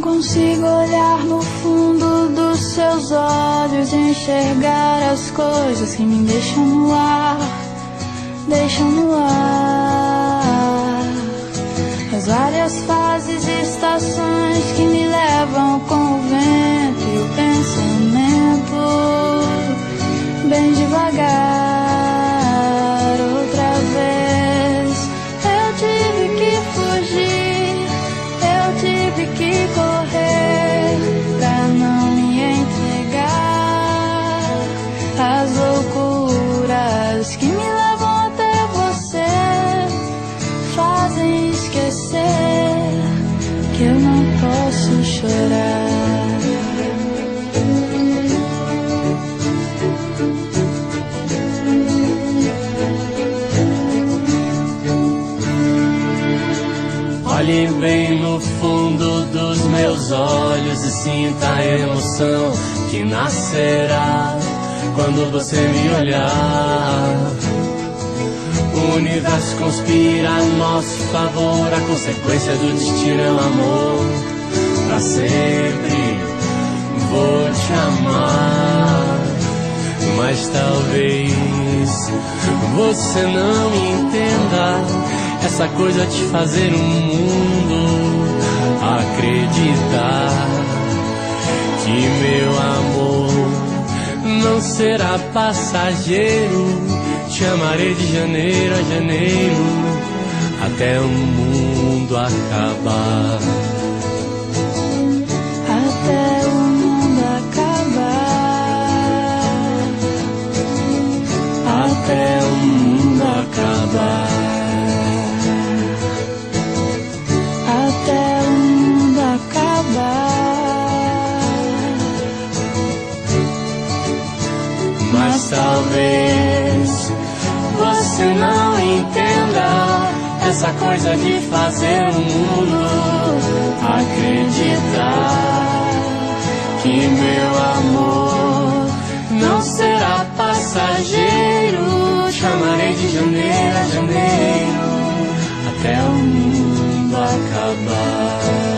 consigo olhar no fundo dos seus olhos enxergar as coisas que me deixam no ar, deixam no ar. As várias fases e estações Olhe bem no fundo dos meus olhos e sinta a emoção que nascerá quando você me olhar. O universo conspira a nosso favor, a consequência do destino é o amor. Pra sempre vou te amar, mas talvez você não entenda essa coisa de fazer o mundo acreditar que meu amor não será passageiro. Te amarei de janeiro a janeiro até o mundo acabar. Até o mundo acabar. Até o mundo acabar. talvez você não entenda essa coisa de fazer o mundo acreditar que meu amor não será passageiro. Chamarei de janeiro a janeiro até o mundo acabar.